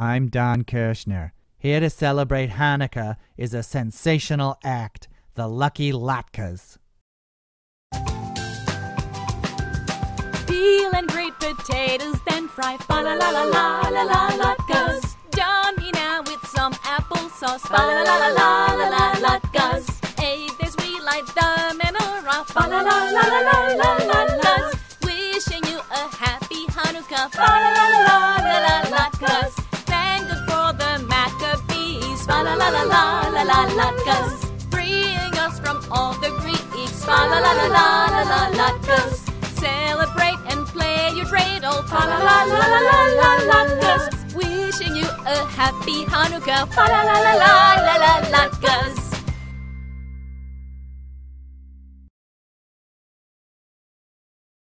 I'm Don Kirshner. Here to celebrate Hanukkah is a sensational act, the Lucky Latkes. Peel and grate potatoes, then fry fa la la la la la la latkes. Dummy now with some applesauce, fa la la la la la la latkes. Hey, there's we light the menorah, fa la la la la la la latkes. Wishing you a happy Hanukkah, fa la la la la la. La la la la la latkes. Freeing us from all the Greeks, fa la la la la la la latkes. Celebrate and play your dreidel, fa la la la la la la latkes. Wishing you a happy Hanukkah, fa la la la la la la latkes.